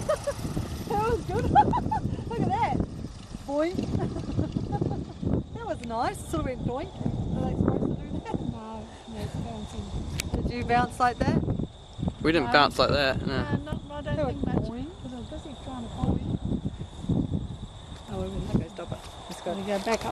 that was good. Look at that. Boink. that was nice. Sort of went boink. Are they supposed to do that? No, no, it's bouncing. Did you bounce like that? We didn't Um, bounce like that, no. No, not, I don't That think much. boing. Because I was busy trying to find it. Oh, wait a minute. Okay, stop it. Let's go. Gotta go back up